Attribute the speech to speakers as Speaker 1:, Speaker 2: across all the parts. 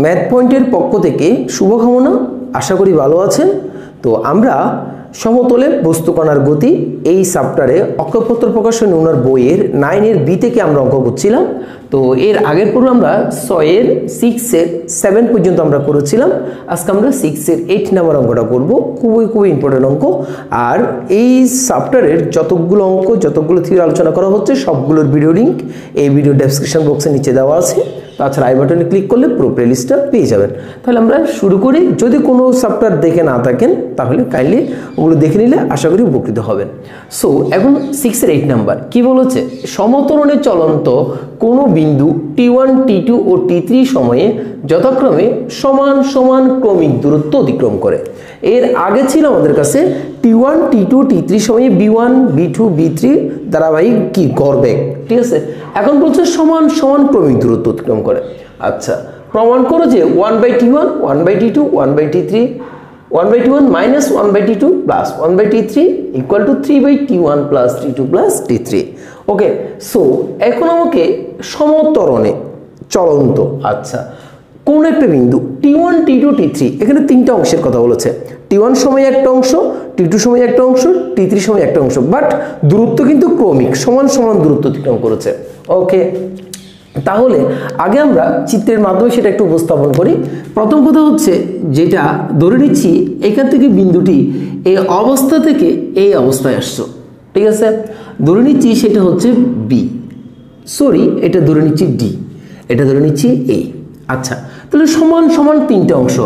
Speaker 1: Math পয়েন্টের পক্ষ থেকে শুভকামনা। আশা করি ভালো আছেন। তো আমরা সমতলে বস্তুকণার গতি এই চ্যাপ্টারে অক্ষপত্র প্রকাশন ওনার বইয়ের নাইনের বি থেকে আমরা অঙ্ক করছিলাম? তো এর আগের পর আমরা ছয়ের সিক্সের সেভেন পর্যন্ত আমরা করেছিলাম। আজকে আমরা সিক্সের এইট নাম্বার অঙ্কটা করব। খুবই খুবই ইম্পর্টেন্ট অঙ্ক। আর এই চ্যাপ্টারের যতগুলো অঙ্ক, যতগুলো থিওরি আলোচনা করা হচ্ছে, সবগুলোর ভিডিও লিঙ্ক এই ভিডিও ডেসক্রিপশন বক্সের নিচে দেওয়া আছে। তাছাড়া আই বাটনে ক্লিক করলে পুরো প্লেলিস্টটা পেয়ে যাবেন। তাহলে আমরা শুরু করি। যদি কোনো চ্যাপ্টার দেখে না থাকেন, তাহলে কাইন্ডলি ওগুলো দেখে নিলে আশা করি উপকৃত হবেন। সো এখন সিক্সের এইট নাম্বার কি বলেছে? সমতরণে চলন্ত কোনো বিন্দু টি ওয়ান টি টু ও টি থ্রি সময়ে যথাক্রমে সমান সমান ক্রমিক দূরত্ব অতিক্রম করে। এর আগে ছিল আমাদের কাছে T one T two T three সময়ে B one B two B three ধারাবাহিক কি গড়বেগ। ঠিক আছে? এখন বলছে সমান সমান ক্রমিক দূরত্ব অতিক্রম করে। আচ্ছা প্রমাণ করো যে one by T one one by T two one by T three one by T one minus one by T two plus one by T three equal to three by T one plus T two plus T three okay so এখন আমাকে সমতরণে চলন্ত আচ্ছা কোন একটা বিন্দু T one T two T three এখানে তিনটা অংশের কথা বলেছে। টি ওয়ান সময় একটা অংশ টি টু সময় একটা অংশ টি থ্রি সময় একটা অংশ বাট দূরত্ব কিন্তু ক্রমিক, সমান সমান দূরত্ব অতিক্রম করেছে। ওকে তাহলে আগে আমরা চিত্রের মাধ্যমে সেটা একটু উপস্থাপন করি। প্রথম কথা হচ্ছে যেটা ধরে নিচ্ছি, এখান থেকে বিন্দুটি এই অবস্থা থেকে এই অবস্থায় আসছো। ঠিক আছে? ধরে নিচ্ছি সেটা হচ্ছে বি সরি এটা ধরে নিচ্ছি ডি এটা ধরে নিচ্ছি এ আচ্ছা তাহলে সমান সমান তিনটে অংশ।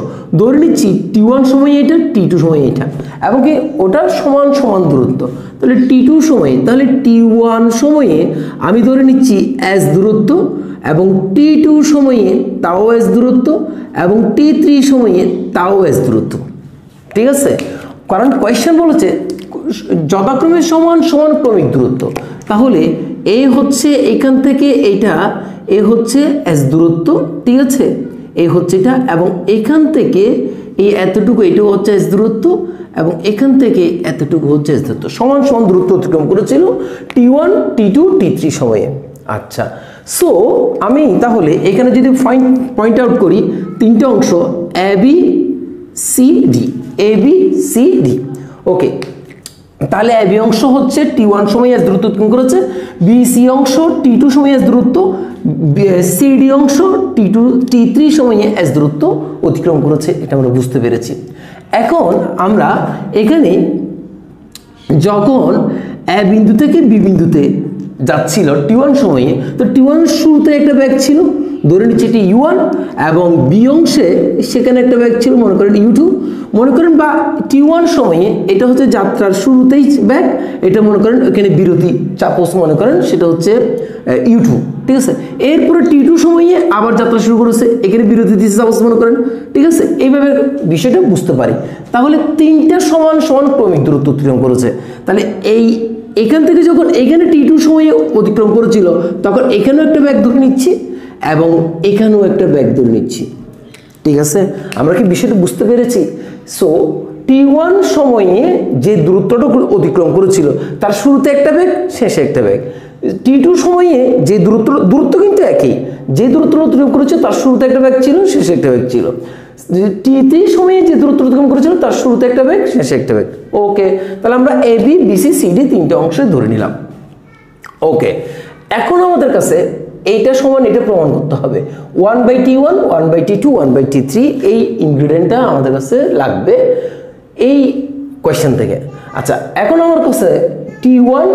Speaker 1: ধরে নিচ্ছি টি ওয়ান সময় এটা টি টু সময় এটা। এবং কি ওটা সমান সমান দূরত্ব। তাহলে টি টু সময়ে, তাহলে টি ওয়ান সময়ে আমি ধরে নিচ্ছি এস দূরত্ব এবং টি টু সময়ে তাও এস দূরত্ব এবং টি থ্রি সময়ে তাও এস দূরত্ব। ঠিক আছে? কারণ কোয়েশ্চেন বলেছে যথাক্রমে সমান সমান ক্রমিক দূরত্ব। তাহলে এ হচ্ছে এখান থেকে এটা এ হচ্ছে এস দূরত্ব, ঠিক আছে? এই হচ্ছে এটা এবং এখান থেকে এই এতটুকু এটাও হচ্ছে এস দূরত্ব এবং এখান থেকে এতটুকু হচ্ছে এস দূরত্ব। সমান সমান দূরত্ব অতিক্রম করেছিল T one T two T three সময়ে। আচ্ছা সো আমি তাহলে এখানে যদি ফাইন পয়েন্ট আউট করি, তিনটে অংশ A B C D A B C D okay তাহলে এবি অংশ হচ্ছে টি ওয়ান সময় এস দূরত্ব অতিক্রম করেছে? বি সি অংশ টি টু সময় এস দূরত্ব সি ডি অংশ টি টু টি থ্রি সময়ে এস দূরত্ব অতিক্রম করেছে। এটা আমরা বুঝতে পেরেছি। এখন আমরা এখানে যখন এ বিন্দু থেকে বি বিন্দুতে যাচ্ছিল টি ওয়ান সময়ে, তো টি ওয়ান শুরুতে একটা ব্যাগ ছিল, ধরে নিচ্ছে এটি ইউ ওয়ান এবং বি অংশে সেখানে একটা ব্যাগ ছিল, মনে করেন ইউ টু মনে করেন বা টি ওয়ান সময়ে এটা হচ্ছে যাত্রার শুরুতেই ব্যাগ এটা মনে করেন এখানে বিরতি চাপস মনে করেন, সেটা হচ্ছে ইউ টু ঠিক আছে? এরপরে টি টু সময়ে আবার যাত্রা শুরু করেছে, এখানে বিরতি দিচ্ছে চাপোস মনে করেন, ঠিক আছে? এইভাবে বিষয়টা বুঝতে পারি। তাহলে তিনটা সমান সমান ক্রমিক দূরত্ব অতিক্রম করেছে। তাহলে এই এখান থেকে যখন এখানে টি টু সময়ে অতিক্রম করেছিল, তখন এখানেও একটা ব্যাগ ধরে নিচ্ছি এবং এখানেও একটা ব্যাগ ধরে নিচ্ছি। ঠিক আছে? আমরা কি বিষয়টা বুঝতে পেরেছি? সো টি ওয়ান সময়ে যে দূরত্বটা অতিক্রম করেছিল, তার শুরুতে একটা ব্যাগ শেষে একটা ব্যাগ টি টু সময়ে যে দূরত্ব দূরত্ব কিন্তু একই। যে দূরত্ব অতিক্রম করেছে তার শুরুতে একটা ব্যাগ ছিল, শেষে একটা ব্যাগ ছিল। টি থ্রি সময়ে যে দূরত্ব অতিক্রম করেছিল, তার শুরুতে একটা ব্যাগ, শেষে একটা ব্যাগ। ওকে তাহলে আমরা এ বি বিসি সিডি তিনটে অংশে ধরে নিলাম। ওকে এখন আমাদের কাছে এইটা সমান এটা প্রমাণ করতে হবে। One by T one one by T two, one by T three, এই ইনগ্রিডিয়েন্টটা আমাদের কাছে লাগবে এই কোয়েশ্চেন থেকে। আচ্ছা এখন আমার কাছে টি ওয়ান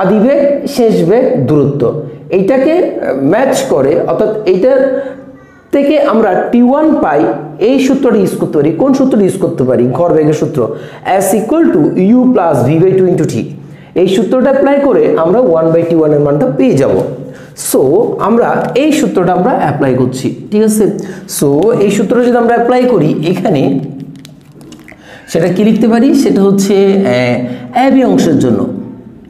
Speaker 1: আদি বেগ শেষ বেগ দূরত্ব। এইটাকে ম্যাচ করে, অর্থাৎ এইটার থেকে আমরা টি ওয়ান পাই, এই সূত্রটা ইউজ করতে পারি। কোন সূত্রটি ইউজ করতে পারি? ঘর বেগের সূত্র। S equal to u plus v by two into T এই সূত্রটা অ্যাপ্লাই করে আমরা ওয়ান বাই টি ওয়ানের মানটা পেয়ে যাব। সো আমরা এই সূত্রটা আমরা অ্যাপ্লাই করছি। ঠিক আছে? সো এই সূত্রটা যদি আমরা অ্যাপ্লাই করি, এখানে সেটা কি লিখতে পারি? সেটা হচ্ছে এ বি অংশের জন্য।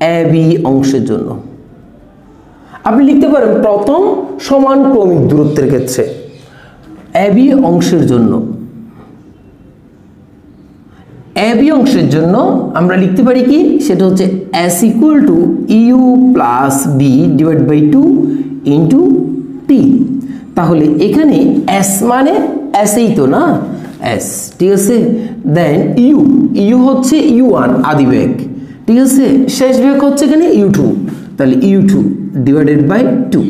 Speaker 1: এ বি অংশের জন্য। আপনি লিখতে পারেন, প্রথম সমান ক্রমিক দূরত্বের ক্ষেত্রে এবি অংশের জন্য। এবি অংশের জন্য আমরা লিখতে পারি কি? সেটা হচ্ছে S equal to u plus v divide by two into T তাহলে এখানে এস মানে এসেই তো না? এস ঠিক আছে? দেন ইউ ইউ হচ্ছে ইউ ওয়ান আদি বেগ ঠিক আছে? শেষ বেগ হচ্ছে এখানে ইউ টু তাহলে u two divided by two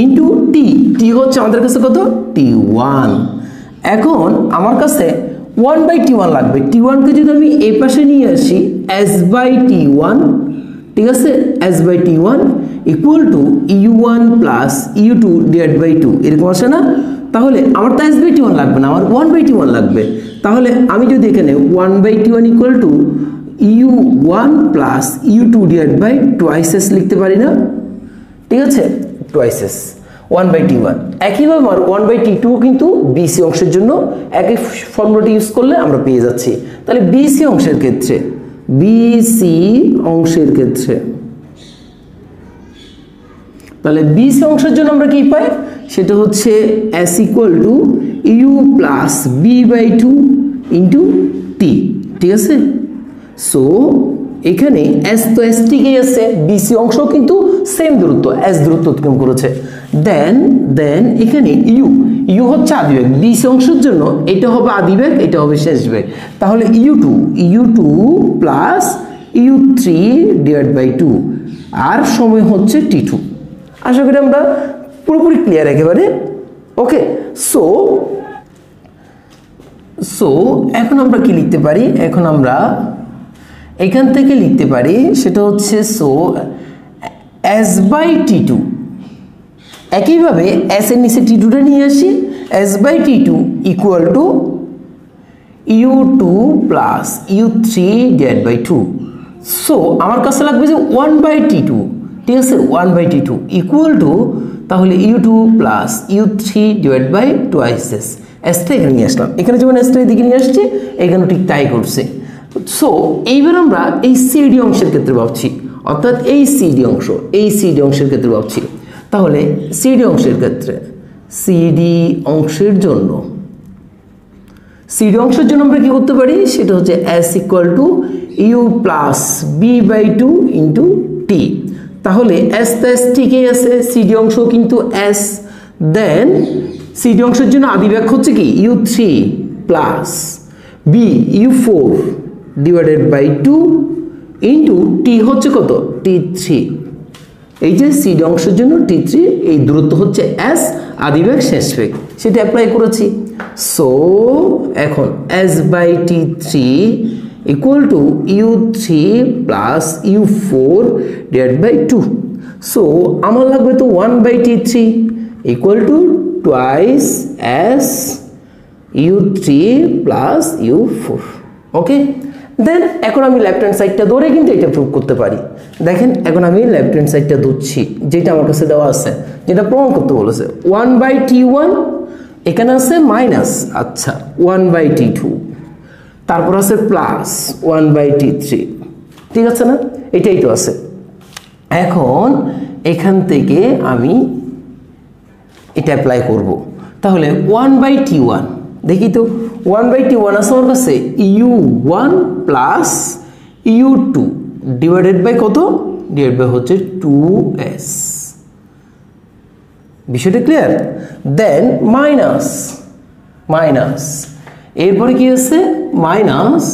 Speaker 1: into T T হচ্ছে আমাদের কাছে কত? টি ওয়ান এখন আমার কাছে ওয়ান বাই টি ওয়ান লাগবে। টি ওয়ানকে যদি আমি এই পাশে নিয়ে আসি এস বাই টি ওয়ান ঠিক আছে? S by T one equal to u one plus u two divide by two এরকম আসে না? তাহলে আমার তো এস বাই টি ওয়ান লাগবে না, আমার ওয়ান বাই টি ওয়ান লাগবে। তাহলে আমি যদি এখানে one by T one equal to u one plus u two divide by twice S লিখতে পারি না? ঠিক আছে? Twice S one by T one একইভাবে আমার ওয়ান বাই টি টু কিন্তু বিসি অংশের জন্য একই ফর্মুলাটি ইউজ করলে আমরা পেয়ে যাচ্ছি। তাহলে বিসি অংশের ক্ষেত্রে বিসি অংশের ক্ষেত্রে, তাহলে বিসি অংশের জন্য আমরা কি পাই? সেটা হচ্ছে S equal to u plus v by two into T ঠিক আছে? সো এখানে এস তো এস টিকেই আছে বিসি অংশ কিন্তু সেম দূরত্ব এস দূরত্ব অতিক্রম করেছে। দেন দেন এখানে ইউ ইউ হচ্ছে আদিবেগ বিসি অংশের জন্য এটা হবে আদিবেগ, এটা হবে শেষ বেগ। তাহলে u two u two plus u three divide by two আর সময় হচ্ছে টি টু আশা করি আমরা পুরোপুরি ক্লিয়ার একেবারে। ওকে সো সো এখন আমরা কি লিখতে পারি? এখন আমরা এখান থেকে লিখতে পারি, সেটা হচ্ছে so S by T two একইভাবে এস এর নিচে টি টুটা নিয়ে আসি S by T two equal to u two plus u three divide by two so আমার কাছে লাগবে যে ওয়ান বাই টি টু ঠিক আছে? One by T two equal to তাহলে u two plus u three divide by twice S এসটা এখানে নিয়ে আসলাম। এখানে যেমন এসটা এদিকে নিয়ে আসছি এখানে ঠিক তাই করছে সো এইবার আমরা এই সিডি অংশের ক্ষেত্রে ভাবছি। অর্থাৎ এই সিডি অংশ, এই সিডি অংশের ক্ষেত্রে ভাবছি। তাহলে সিডি অংশের ক্ষেত্রে সিডি অংশের জন্য সিডি অংশের জন্য আমরা কি করতে পারি? সেটা হচ্ছে S equal to u plus v by two into T তাহলে এস তো এস ঠিকই আছে? সিডি অংশ কিন্তু এস দেন সিডি অংশের জন্য আদি ব্যাখ্যা হচ্ছে কি? U three plus v u four divided by two into T হচ্ছে কত? টি থ্রি এই যে সিডি অংশের জন্য টি থ্রি এই দূরত্ব হচ্ছে এস আদি বেগ শেষ বেগ। সেটা অ্যাপ্লাই করেছি। সো এখন S by T three equal to u three plus u four divide by two so আমার লাগবে তো one by T three equal to twice S u three plus u four okay then এখন আমি left hand সাইডটা ধরে কিন্তু এটা prove করতে পারি। দেখেন, এখন আমি লেফট হ্যান্ড সাইডটা ধরছি, যেটা আমার কাছে দেওয়া আছে, যেটা প্রমাণ করতে বলেছে। ওয়ান বাই টি ওয়ান এখানে আছে মাইনাস আচ্ছা ওয়ান বাই টি টু তারপর আছে plus one by T three ঠিক আছে না? এটাই তো আছে। এখন, এখান থেকে আমি এটা অ্যাপ্লাই করব। তাহলে ওয়ান বাই টি ওয়ান দেখি তো। ওয়ান বাই টি ওয়ান আছে আমার কাছে? U one plus u two divided by কত? ডিভাইড বাই হচ্ছে টু এস বিষয়টা ক্লিয়ার দেন মাইনাস মাইনাস এরপরে কি আছে? মাইনাস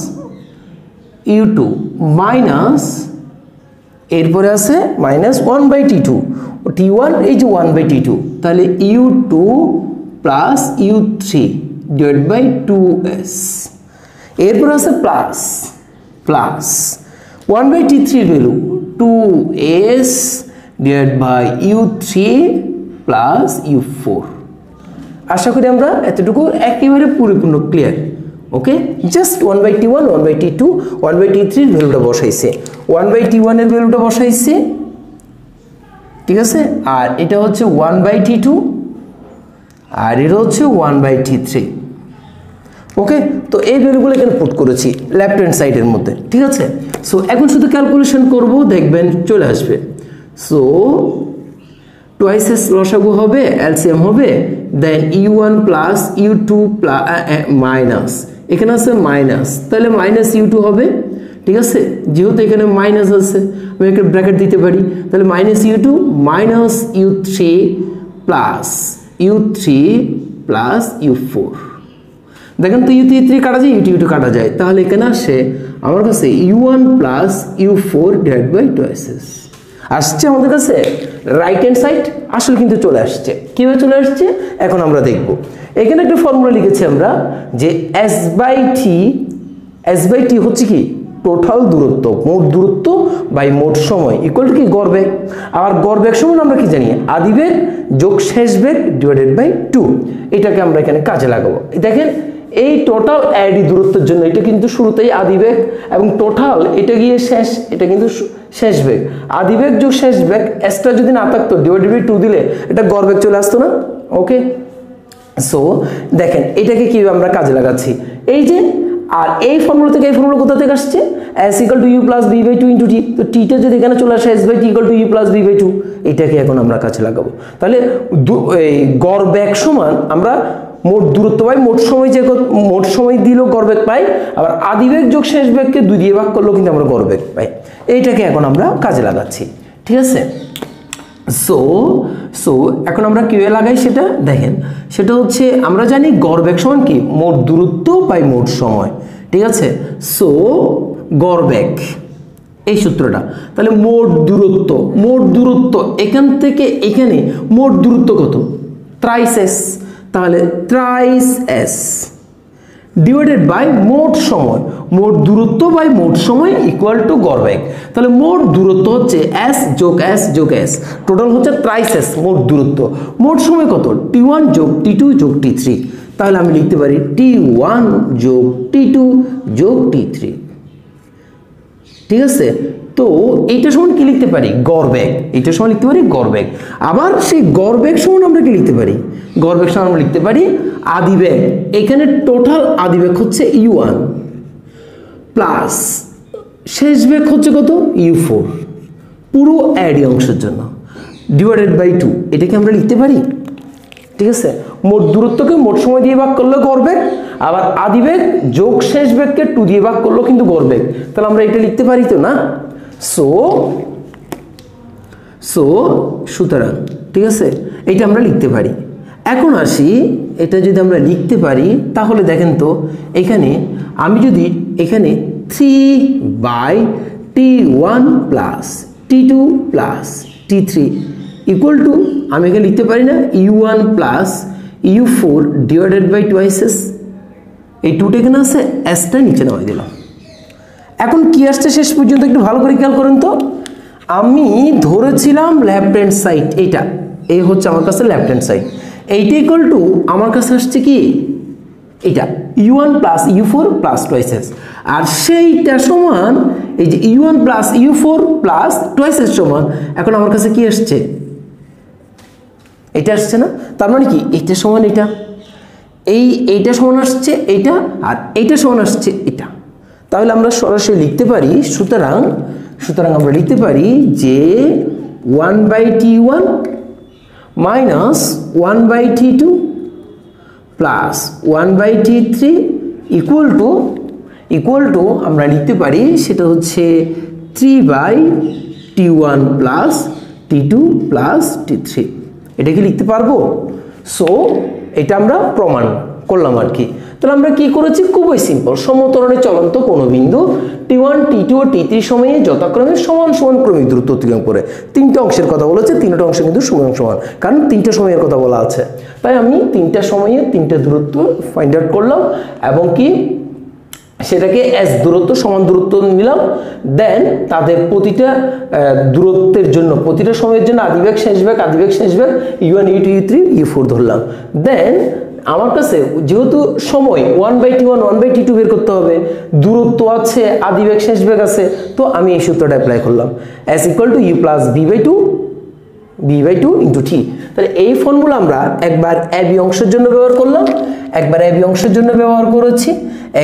Speaker 1: ইউ টু মাইনাস এরপরে আছে minus one by T two T one এই যে ওয়ান বাই টি টু তাহলে u two plus u three divide by two S এরপর আছে plus plus one by T থ্রির value two S divide by u three plus u four আশা করি আমরা এতটুকু একেবারে পরিপূর্ণ clear okay just one by T one one by T two one by T থ্রির ভ্যালুটা বসাইছে ওয়ান বাই টি ওয়ানের ভ্যালুটা বসাইছে। ঠিক আছে? আর এটা হচ্ছে ওয়ান বাই টি টু আর এটা হচ্ছে one by T three okay তো এই ভ্যালুগুলো এখানে পুট করেছি লেফট হ্যান্ড সাইডের মধ্যে, ঠিক আছে? সো এখন শুধু ক্যালকুলেশন করব, দেখবেন চলে আসবে। সো টোয়াইসেস লসাগু হবে এলসিএম হবে then u one plus u two minus এখানে আছে মাইনাস তাহলে মাইনাস ইউ টু হবে, ঠিক আছে? যেহেতু এখানে মাইনাস আছে, আমি একটা ব্র্যাকেট দিতে পারি। তাহলে minus u two minus u three plus u three plus u four দেখেন তো ইউ থ্রি কাটা যায়, ইউ টু টু কাটা যায়। তাহলে এখানে আসে আমার কাছে u one plus u four divide by two S S আসছে আমাদের কাছে রাইট হ্যান্ড সাইড আসলে কিন্তু চলে আসছে। কীভাবে চলে আসছে? এখন আমরা দেখব। এখানে একটা ফর্মুলা লিখেছি আমরা যে S by T S by T হচ্ছে কি? টোটাল দূরত্ব, মোট দূরত্ব বাই মোট সময় ইকুয়াল টু কি? গড় বেগ। আর গড় বেগ সমান আমরা কি জানি? আদি বেগ যোগ শেষ বেগ ডিভাইডেড বাই টু এটাকে আমরা এখানে কাজে লাগাবো। দেখেন এই টোটাল অ্যাডি দূরত্বের জন্য, এটা কিন্তু শুরুতেই আদিবেগ এবং টোটাল এটা গিয়ে শেষ, এটা কিন্তু শেষ বেগ। আদি বেগ যোগ শেষ বেগ এক্সট্রা যদি না থাকতো ডিভাইডেড বাই টু দিলে এটা গড় বেগ চলে আসতো না? ওকে সো দেখেন, এটাকে কীভাবে আমরা কাজে লাগাচ্ছি? এই যে, আর এই ফর্মুলা থেকে এই ফর্মুলা কোথা থেকে আসছে? S equal to u plus v by two into T তো টিটা যদি এখানে চলে আসে S by T equal to u plus v by two এটাকে এখন আমরা কাছে লাগাবো। তাহলে এই গড় ব্যাগ সমান আমরা মোট দূরত্ব পাই মোট সময় যে মোট সময় দিলেও গড় বেগ পাই আবার আদিবেগ যোগ শেষ বেগকে দুই দিয়ে ভাগ করলেও কিন্তু আমরা গড় বেগ পাই। এইটাকে এখন আমরা কাজে লাগাচ্ছি, ঠিক আছে? সো সো এখন আমরা কীভাবে লাগাই সেটা? দেখেন, সেটা হচ্ছে আমরা জানি গড় বেগ সমান কি? মোট দূরত্ব বাই মোট সময়, ঠিক আছে? সো গড় বেগ এই সূত্রটা। তাহলে মোট দূরত্ব মোট দূরত্ব এখান থেকে এখানে মোট দূরত্ব কত? ত্রাইস এস তাহলে ত্রাইস এস। ডিভাইডেড বাই মোট সময়। মোট দূরত্ব বাই মোট সময় ইকুয়াল টু গড় বেগ তাহলে মোট দূরত্ব হচ্ছে এস যোগ এস যোগ এস টোটাল হচ্ছে ট্রাইস এস মোট দূরত্ব। মোট সময় কত? টি ওয়ান যোগ টি টু যোগ টি থ্রি তাহলে আমি লিখতে পারি টি ওয়ান যোগ টি টু যোগ টি থ্রি ঠিক আছে? তো এইটা সমান কি লিখতে পারি? গড় বেগ এইটা সমান লিখতে পারি গড় বেগ আবার সেই গড় বেগ সমান আমরা কি লিখতে পারি? গড় বেগ সমান আমরা লিখতে পারি আদি বেগ এখানে টোটাল আদিবেগ হচ্ছে ইউ ওয়ান প্লাস শেষ বেগ হচ্ছে কত? ইউ ফোর পুরো অ্যাডি অংশের জন্য। ডিভাইডেড বাই টু এটাকে আমরা লিখতে পারি? ঠিক আছে? মোট দূরত্বকে মোট সময় দিয়ে ভাগ করলে গড় বেগ আবার আদি বেগ যোগ শেষ বেগকে টু দিয়ে ভাগ করলেও কিন্তু গড় বেগ তাহলে আমরা এটা লিখতে পারি তো না? সো সো, সুতরাং, ঠিক আছে? এটা আমরা লিখতে পারি। এখন আসি, এটা যদি আমরা লিখতে পারি, তাহলে দেখেন তো, এখানে আমি যদি এখানে three by T one plus T two plus T three equal to আমি এখানে লিখতে পারি না, U one plus U four divided by twices. এই টুটা এখানে আছে, এসটা নিচে নামাই দিলাম। এখন কি আসছে শেষ পর্যন্ত একটু ভালো করে খেয়াল করেন তো। আমি ধরেছিলাম লেফট হ্যান্ড সাইড এইটা। এই হচ্ছে আমার কাছে লেফট হ্যান্ড সাইড এইটা ইকুয়াল টু আমার কাছে আসছে কি? এটা U one plus U four plus twices আর সেইটা সমান, এই যে U one plus U four plus twices সমান। এখন আমার কাছে কি আসছে? এটা আসছে না? তার মানে কি? এটা সমান এটা এই এইটা সমান আসছে এইটা আর এইটা সমান আসছে এটা তাহলে আমরা সরাসরি লিখতে পারি, সুতরাং সুতরাং আমরা লিখতে পারি যে one by T one minus one by T two plus one by T three equal to equal to আমরা লিখতে পারি সেটা হচ্ছে three by T one plus T two plus T three এটা কি লিখতে পারব? সো এটা আমরা প্রমাণ করলাম আর কি। তাহলে আমরা কি করেছি? খুবই সিম্পল সমতরণে চলন্ত কোনো বিন্দু টি ওয়ান টি টু ও টি থ্রি সময়ে যথাক্রমে সমান সমান ক্রমিক দূরত্ব অতিক্রম করে। তিনটা অংশের কথা বলেছে তিনটা অংশ কিন্তু সমান সমান, কারণ তিনটা সময়ের কথা বলা আছে। তাই আমি তিনটা সময়ে তিনটা দূরত্ব ফাইন্ড আউট করলাম এবং কি সেটাকে এস দূরত্ব সমান দূরত্ব নিলাম। দেন তাদের প্রতিটা দূরত্বের জন্য, প্রতিটা সময়ের জন্য আদিবেগ, শেষবেগ আদিবেগ, শেষবেগ U one U two U three U four ধরলাম। দেন আমার কাছে যেহেতু সময় one by T one one by T two বের করতে হবে, দূরত্ব আছে, আদি বেগ, শেষ শেষবেগ আছে, তো আমি এই সূত্রটা অ্যাপ্লাই করলাম। S equal to U plus B by two B by two into T তাহলে এই ফর্মুলা আমরা একবার বি অংশের জন্য ব্যবহার করলাম, একবার বি অংশের জন্য ব্যবহার করেছি,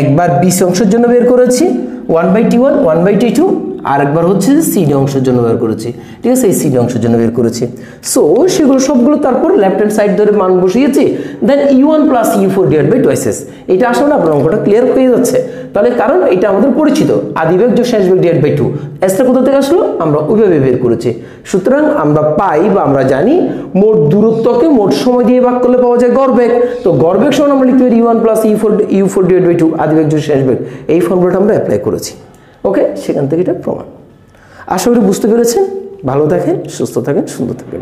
Speaker 1: একবার বি সি অংশের জন্য বের করেছি one by T one one by T two আর একবার হচ্ছে সিডি অংশের জন্য বের করেছি। ঠিক আছে, এই সিডি অংশের জন্য বের করেছি। সো সেগুলো সবগুলো তারপর লেফট হ্যান্ড সাইড ধরে মান বসিয়েছি। Then U one plus U four divide by twices এটা আসলে আপনার অঙ্কটা ক্লিয়ার হয়ে যাচ্ছে। তাহলে কারণ এটা আমাদের পরিচিত। আদি বেগ যোগ শেষ বেগ ডিভাইড বাই টু এসটা কোথা থেকে আসলো? আমরা ওইভাবে বের করেছি। সুতরাং আমরা পাই বা আমরা জানি মোট দূরত্বকে মোট সময় দিয়ে ভাগ করলে পাওয়া যায় গড় বেগ। তো গড় বেগ সমান আমরা লিখতে পারি U one plus U four U four divide by two আদি বেগ যোগ শেষ বেগ এই ফর্মুলাটা আমরা অ্যাপ্লাই করেছি। ওকে, সেখান থেকে এটা প্রমাণ। আশা করি বুঝতে পেরেছেন। ভালো থাকেন, সুস্থ থাকেন, সুন্দর থাকবেন